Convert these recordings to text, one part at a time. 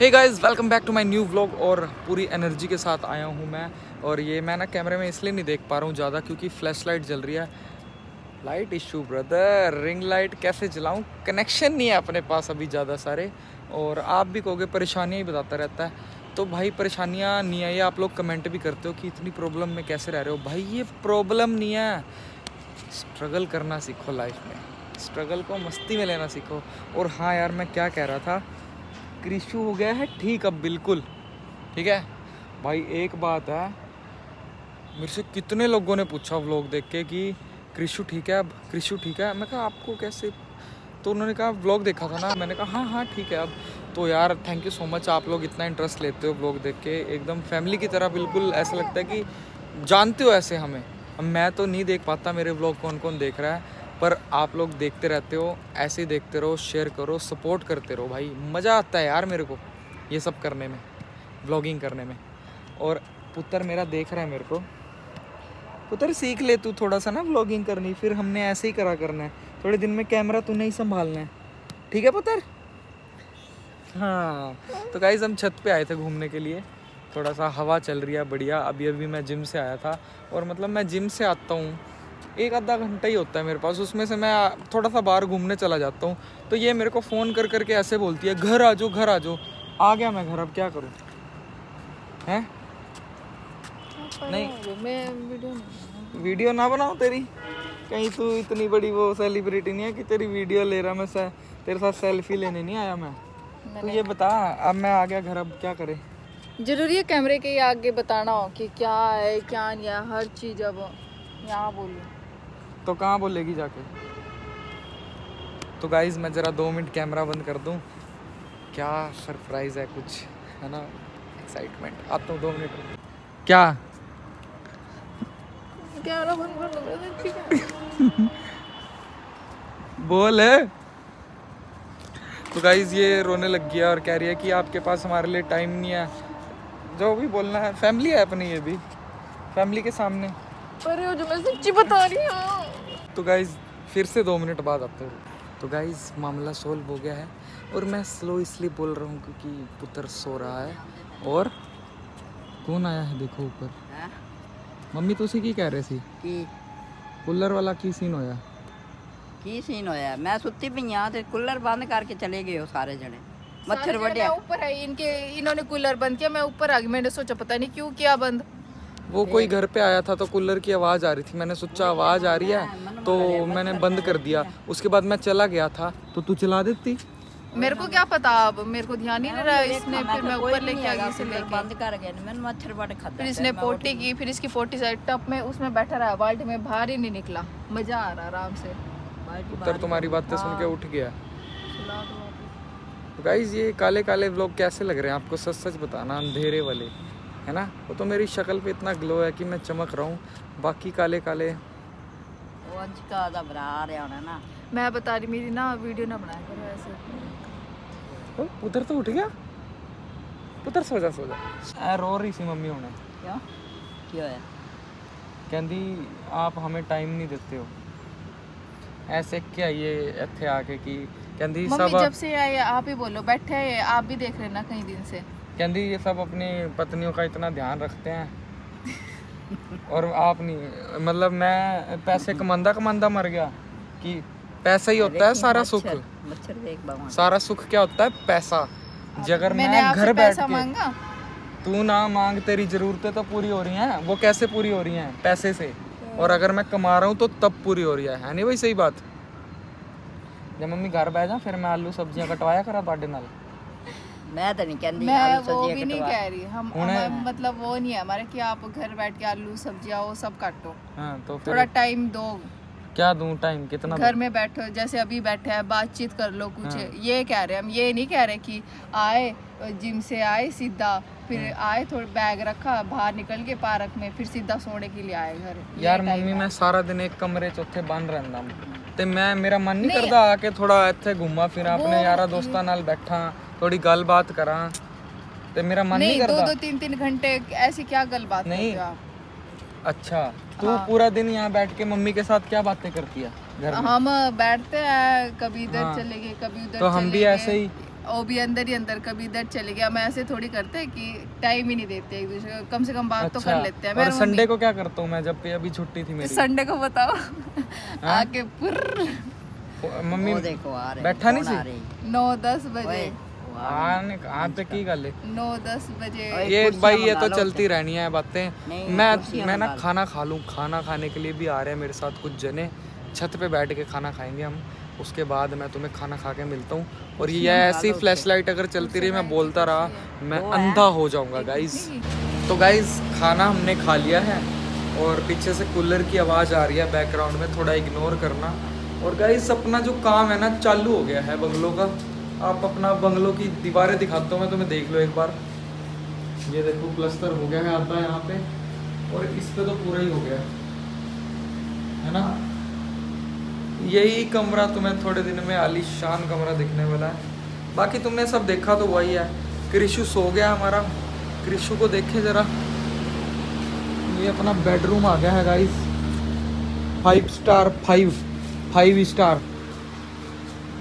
Hey guys welcome back to my new vlog और पूरी energy के साथ आया हूँ मैं। और ये मैं ना कैमरे में इसलिए नहीं देख पा रहा हूँ ज़्यादा क्योंकि फ्लैश लाइट जल रही है। Light issue brother ring light कैसे जलाऊँ? कनेक्शन नहीं है अपने पास अभी ज़्यादा सारे। और आप भी कहोगे परेशानियाँ ही बताता रहता है। तो भाई परेशानियाँ नहीं आई, आप लोग कमेंट भी करते हो कि इतनी प्रॉब्लम में कैसे रह रहे हो? भाई ये प्रॉब्लम नहीं है। स्ट्रगल करना सीखो लाइफ में। स्ट्रगल को मस्ती में लेना सीखो। और हाँ यार, मैं क्या कह रहा था? क्रिशु हो गया है, ठीक अब बिल्कुल। ठीक है? भाई, एक बात है, मेरे से कितने लोगों ने पूछा व्लॉग देख के कि क्रिशु ठीक है अब, क्रिशु ठीक है? मैं कहा, आपको कैसे? तो उन्होंने कहा व्लॉग देखा था ना? मैंने कहा हाँ हाँ ठीक है अब। तो यार थैंक यू सो मच आप लोग इतना इंटरेस्ट लेते हो व्लॉग देख के। एकदम फैमिली की तरह बिल्कुल ऐसा लगता है कि जानते हो ऐसे हमें। मैं तो नहीं देख पाता मेरे व्लॉग कौन कौन देख रहा है। पर आप लोग देखते रहते हो, ऐसे ही देखते रहो शेयर करो सपोर्ट करते रहो भाई। मज़ा आता है यार मेरे को ये सब करने में ब्लॉगिंग करने में। और पुत्र मेरा देख रहा है मेरे को। पुत्र सीख ले तू थोड़ा सा ना ब्लॉगिंग करनी, फिर हमने ऐसे ही करा करना है। थोड़े दिन में कैमरा तूने ही संभालना है। ठीक है पुत्र? हाँ तो गाइज़ हम छत पे आए थे घूमने के लिए। थोड़ा सा हवा चल रही है, बढ़िया। अभी अभी मैं जिम से आया था। और मतलब मैं जिम से आता हूँ। एक आधा घंटा ही होता है मेरे पास उसमें से मैं थोड़ा सा बाहर घूमने चला जाता हूँ। तो ये मेरे को फ़ोन कर करके ऐसे बोलती है घर आ जाओ घर आ जाओ। आ गया मैं घर अब क्या करूँ? हैं? नहीं। मैं वीडियो नहीं वीडियो ना बनाओ तेरी? कहीं तू इतनी बड़ी वो सेलिब्रिटी नहीं है कि तेरी वीडियो ले रहा मैं से, तेरे साथ सेल्फी लेने नहीं आया मैं? तो ये बता अब मैं आ गया घर अब क्या करे? ज़रूरी है कैमरे के आगे बताना हो कि क्या है क्या नहीं है हर चीज़ अब यहाँ बोलूँ। तो कहाँ बोलेगी जाके? तो गाइज़ मैं ज़रा दो मिनट कैमरा बंद कर दूँ। क्या सरप्राइज़ है कुछ है ना? एक्साइटमेंट आता हूँ दो मिनट। क्या? कैमरा बंद कर दो है बोल। तो गाइज़ ये रोने लग गया और कह रही है कि आपके पास हमारे लिए टाइम नहीं है। जो भी बोलना है फैमिली है अपनी ये भी। फैमिली के सामने। अरे जो मैं सच्ची बता रही हूँ। तो गाइज फिर से दो मिनट बाद आते हो तो गाइज मामला सोल्व हो गया है और मैं स्लो इसलिए बोल रहा हूँ क्योंकि पुत्र सो रहा है और कौन आया है देखो ऊपर ਮੰਮੀ ਤੁਸੀਂ ਕੀ ਕਹਿ ਰਹੇ ਸੀ ਕੀ ਕੂਲਰ ਵਾਲਾ ਕੀ ਸੀਨ ਹੋਇਆ ਕੀ ਸੀਨ ਹੋਇਆ ਮੈਂ ਸੁੱਤੀ ਪਈ ਆ ਤੇ ਕੂਲਰ ਬੰਦ ਕਰਕੇ ਚਲੇ ਗਏ ਉਹ ਸਾਰੇ ਜਣੇ ਮੱਛਰ ਵੱਢਿਆ मैं ऊपर है इनके इन्होंने कूलर बंद किया मैं ऊपर आ गई मैंने सोचा पता नहीं क्यों किया बंद वो कोई घर पे आया था तो कूलर की आवाज़ आ रही थी। मैंने सोचा आवाज़ आ रही है तो मैंने बंद कर दिया। उसके बाद मैं चला गया था। तो तू चला देती? मेरे को क्या पता अब मेरे को ध्यान ही नहीं रहा इसने फिर तो मैं ऊपर लेके आ गई इसे लेके। बंद कर गया मैंने मच्छर बड़े खाता फिर इसने पोटी तो- की फिर इसकी पोटी साइड टप में उसमें बैठा रहा बाल्टी में बाहर ही नहीं निकला। मज़ा आ रहा आराम से। उत्तर तुम्हारी तो- बातें सुन के हाँ। उठ गया। गाइस ये काले काले ब्लॉग कैसे लग रहे हैं? आपको सच सच बताना अंधेरे वाले। है ना वो तो मेरी शक्ल पे इतना ग्लो है कि मैं चमक रहा हूँ बाकी काले काले ਉਹ ਅੱਜ ਕਾ ਦਾ ਬਰਾ ਆ ਰਿਹਾ ਹੋਣਾ ਨਾ मैं बता रही मेरी ना वीडियो ना बनाया करो ऐसे ओ, पुत्र तो उठ गया पुत्र सो जा सो जा ऐ रो रही सी मम्मी होने ਕਿਉਂ ਕੀ ਹੋਇਆ कहती आप हमें टाइम नहीं देते हो ऐसे क्या ये ਇੱਥੇ ਆ ਕੇ ਕਿ ਕਹਿੰਦੀ मम्मी सब जब से आए आप ही बोलो बैठे हैं आप भी देख रहे हैं ना कई दिन से कहती ये सब अपनी पत्नियों का इतना ध्यान रखते हैं और आप नहीं मतलब मैं पैसे कमांदा कमांदा मर गया कि पैसा ही होता है सारा सुख ਮੱਛਰ ਵੇਖ ਬਾਵਾ सारा सुख क्या होता है पैसा जगर मैं मैंने आपसे घर बैठ पैसा के मांगा तू ना मांग तेरी जरूरतें तो पूरी हो रही हैं वो कैसे पूरी हो रही हैं पैसे से और अगर मैं कमा रहा हूँ तो तब पूरी हो रही है है नहीं भाई सही बात जब मम्मी घर बह जा फिर मैं आलू सब्जियां कटवाया करा ਤੁਹਾਡੇ ਨਾਲ ਮੈਂ ਤਾਂ ਨਹੀਂ ਕਹਿੰਦੀ मैं ਆਲੂ वो सब्जियां भी नहीं कटवा कह रही हम हम- मतलब वो नहीं है हमारे कि आप घर बैठ के आलू सब्जियां वो सब काटो हाँ तो फिर थोड़ा टाइम दो क्या दूं टाइम कितना घर में बैठो जैसे अभी बैठे हैं बातचीत कर लो कुछ ये कह रहे हैं हम ये नहीं कह रहे कि आए जिम से आए सीधा फिर आए थोड़ा बैग रखा बाहर निकल के पार्क में फिर सीधा सोने के लिए आए घर ਯਾਰ ਮੰਮੀ ਮੈਂ ਸਾਰਾ ਦਿਨ ਇੱਕ ਕਮਰੇ 'ਚ ਉੱਥੇ ਬੰਦ ਰਹਿੰਦਾ ਹਾਂ ਤੇ ਮੈਂ ਮੇਰਾ ਮਨ ਨਹੀਂ ਕਰਦਾ ਆ ਕੇ ਥੋੜਾ ਇੱਥੇ ਘੁੰਮਾ ਫਿਰਾਂ ਆਪਣੇ ਯਾਰਾਂ ਦੋਸਤਾਂ ਨਾਲ ਬੈਠਾਂ थोड़ी गल बात करा। तो मेरा मन नहीं, नहीं करता। दो दो तीन तीन घंटे ऐसी क्या गल बात नहीं। अच्छा तू हाँ। पूरा दिन यहाँ बैठ के मम्मी के साथ क्या बातें करती है घर हम बैठते हैं कभी इधर हाँ। चले गए कभी उधर तो हम भी ऐसे ही। वो भी अंदर ही अंदर कभी इधर चले गए हम ऐसे थोड़ी करते हैं कि टाइम ही नहीं देते एक दूसरे को। कम से कम बात अच्छा, तो कर अच्छा, लेते हैं। और संडे को क्या करता हूँ मैं जब भी अभी छुट्टी थी मेरी? संडे को बताओ। हाँ? आके पुर। मम्मी देखो बैठा नहीं सी? नौ दस बजे। आने की गल है। नौ दस बजे। ये भाई ये तो चलती रहनी है बातें। मैं मैं ना खाना खा लूँ। खाना खाने के लिए भी आ रहे हैं मेरे साथ कुछ जने। छत पे बैठ के खाना खाएँगे हम। उसके बाद मैं तुम्हें खाना खा के मिलता हूँ। और ये ऐसी फ्लैश लाइट अगर चलती रही मैं बोलता रहा मैं अंधा हो। जाऊँगा गाइस तो गाइज़ खाना हमने खा लिया है। और पीछे से कूलर की आवाज़ आ रही है बैकग्राउंड में थोड़ा इग्नोर करना। और गाइज़ अपना जो काम है ना चालू हो गया है बंगलों का। आप अपना बंगलों की दीवारें दिखाता हूँ, मैं तुम्हें देख लो एक बार। ये देखो प्लस्तर हो गया है आधा यहाँ पे, और इस पे तो पूरा ही हो गया। है ना? यही कमरा तुम्हें थोड़े दिन में आलीशान कमरा दिखने वाला है। बाकी तुमने सब देखा तो वही है। कृषु सो गया हमारा। कृषु को देखे जरा। ये अपना बेडरूम आ गया है guys five star five five star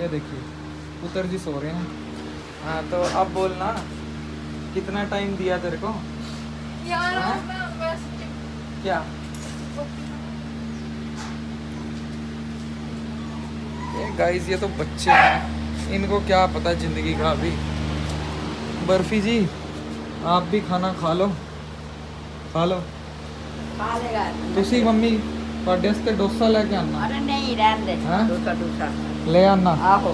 ये देखिए। पुत्र जी सो रहे हैं हाँ तो अब बोलना कितना टाइम दिया तेरे को यार हाँ? मैं बस क्या ये गाइस ये तो बच्चे हैं इनको क्या पता जिंदगी का अभी बर्फी जी आप भी खाना खा लो खा लो खा लेगा ਤੁਸੀਂ ਮੰਮੀ ਤੁਹਾਡੇ ਵਾਸਤੇ ਡੋਸਾ ਲੈ ਕੇ ਆਣਾ अरे नहीं रहने दे हाँ? दूसरा दूसरा ले आना आहो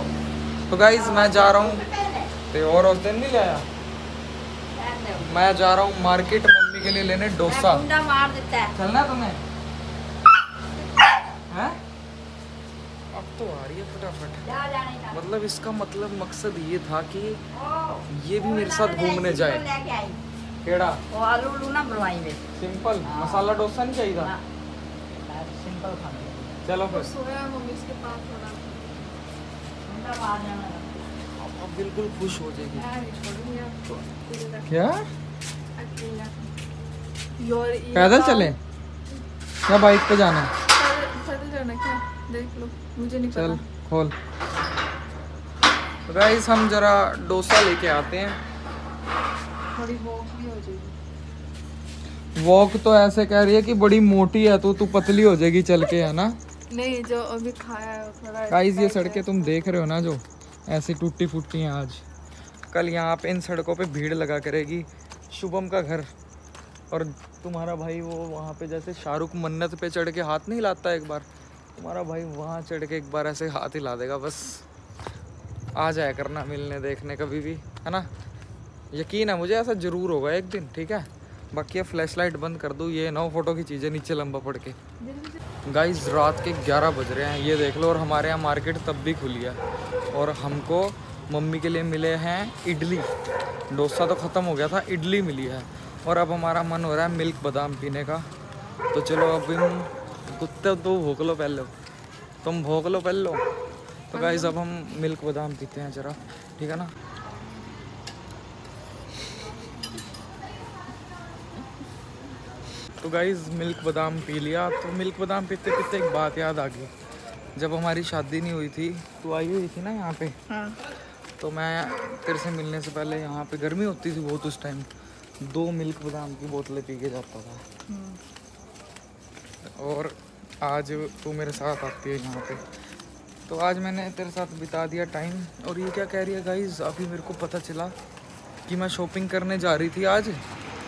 तो गाइस मैं जा रहा हूँ। तो और उस दिन नहीं ले आया रहने दे मैं जा रहा हूँ मार्केट मम्मी के लिए लेने डोसा। मार देता है। चलना तुम्हें? हैं? अब तो आ रही है फटाफट। जा जाने का मतलब इसका मतलब मकसद ये था कि ये भी मेरे साथ घूमने जाए। केड़ा? वो आलू उलू ना बनवाई वे सिंपल। मसाला डोसा नहीं चाहिए था? सिंपल खाना चलो फिर। जाना अब बिल्कुल खुश हो जाएगी। क्या? ये पैदल चले? क्या बाइक पे जाना? है पैदल पैदल जाना क्या? देख लो मुझे नहीं चल खोल। गाइस हम जरा डोसा लेके आते हैं। थोड़ी वॉक भी हो जाएगी। वॉक तो ऐसे कह रही है कि बड़ी मोटी है तो तू पतली हो जाएगी चल के है ना? नहीं जो अभी खाया है थोड़ा गाइस ये सड़कें तुम देख रहे हो ना जो? ऐसी टूटी फूटी हैं आज। कल यहाँ पे इन सड़कों पे भीड़ लगा करेगी शुभम का घर। और तुम्हारा भाई वो वहाँ पे जैसे शाहरुख मन्नत पे चढ़ के हाथ नहीं हिलाता एक बार? तुम्हारा भाई वहाँ चढ़ के एक बार ऐसे हाथ हिला देगा बस। आ जाया करना मिलने देखने कभी भी है ना? यकीन है मुझे ऐसा ज़रूर होगा एक दिन ठीक है? बाकी फ्लैश लाइट बंद कर दूँ ये नौ फ़ोटो की चीज़ें नीचे लंबा पड़ के। गाइस रात के 11 बज रहे हैं। ये देख लो और हमारे यहाँ मार्केट तब भी खुली है। और हमको मम्मी के लिए मिले हैं इडली। डोसा तो ख़त्म हो गया था इडली मिली है। और अब हमारा मन हो रहा है मिल्क बादाम पीने का। तो चलो अब इन कुत्ते तो भोग लो पहले। तुम भोग लो पहले। तो गाइस अब हम मिल्क बादाम पीते हैं जरा। ठीक है ना? तो गाइज़ मिल्क बादाम पी लिया। तो मिल्क बादाम पीते पीते एक बात याद आ गई। जब हमारी शादी नहीं हुई थी तो आई हुई थी ना यहाँ पे? हाँ। तो मैं तेरे से मिलने से पहले यहाँ पे गर्मी होती थी बहुत उस टाइम दो मिल्क बादाम की बोतलें पी के जाता था। हम्म। और आज तू मेरे साथ आती है यहाँ पे। तो आज मैंने तेरे साथ बिता दिया टाइम और ये क्या कह रही है गाइज़ अभी मेरे को पता चला कि मैं शॉपिंग करने जा रही थी आज।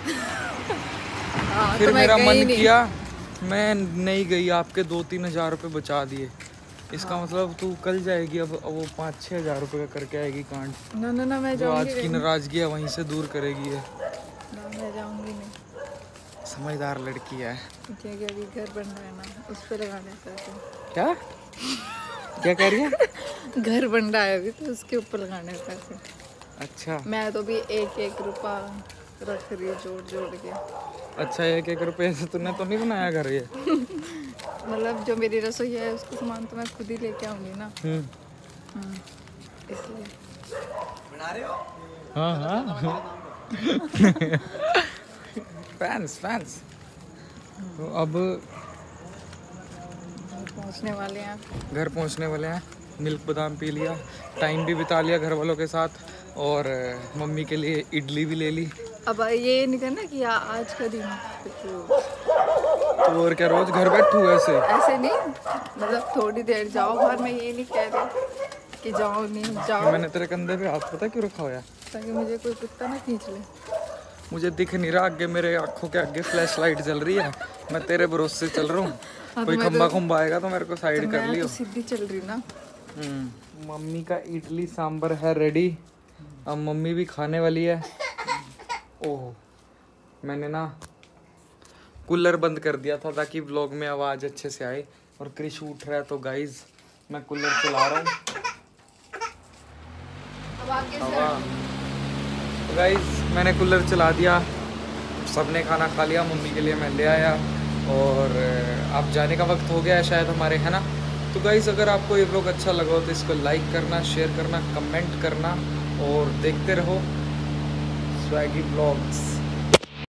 हाँ, फिर तो मेरा मन किया मैं नहीं गई आपके दो तीन हज़ार रुपये बचा दिए। इसका हाँ। मतलब तू कल जाएगी अब वो पाँच छः हज़ार रुपये का करके आएगी कांड। ना ना ना मैं जो आज की नाराज़गी है वहीं से दूर करेगी ये। ना मैं जाऊँगी नहीं। समझदार लड़की है। क्योंकि अभी घर बन रहा है ना उस पर लगाने पैसे। क्या? क्या कह रही है? घर बन रहा है अभी तो उसके ऊपर लगाने हैं पैसे। अच्छा। मैं तो भी एक एक रुपया रख रही हूँ जोड़ जोड़ के। अच्छा एक एक रुपये से तूने तो नहीं बनाया घर ये? मतलब जो मेरी रसोई है उसका सामान तो मैं खुद ही लेके आऊँगी ना। हम्म। हम्म, इसलिए। हाँ? हाँ फैंस फैंस तो अब घर पहुँचने वाले हैं। घर पहुँचने वाले हैं। मिल्क बादाम पी लिया। टाइम भी बिता लिया घर वालों के साथ। और मम्मी के लिए इडली भी ले ली। अब ये नहीं करना कि आ, आज का दिन। तो और क्या रोज घर बैठू ऐसे? ऐसे नहीं मतलब थोड़ी देर जाओ। घर में ये नहीं कह रहे कि जाओ नहीं जाओ। मैंने तेरे कंधे पे हाथ पता क्यों रखा हुआ ताकि मुझे कोई कुत्ता ना खींच ले। मुझे दिख नहीं रहा आगे मेरे आँखों के आगे फ्लैश लाइट जल रही है। मैं तेरे भरोसे चल रहा हूँ। कोई खम्बा तो- खुम्बा आएगा तो मेरे को साइड कर मैं लियो। तो सीधी चल रही ना। हम्म, मम्मी का इडली सांबर है रेडी अब मम्मी भी खाने वाली है। ओह मैंने ना कूलर बंद कर दिया था ताकि व्लॉग में आवाज़ अच्छे से आए। और क्रिश उठ रहा है तो गाइज़ मैं कूलर चला रहा हूँ। हवा। तो गाइज़ मैंने कूलर चला दिया। सबने खाना खा लिया मम्मी के लिए मैं ले आया। और अब जाने का वक्त हो गया है शायद हमारे है ना? तो गाइज़ अगर आपको ये ब्लॉग अच्छा लगा हो तो इसको लाइक करना शेयर करना कमेंट करना और देखते रहो। Swaggy logs?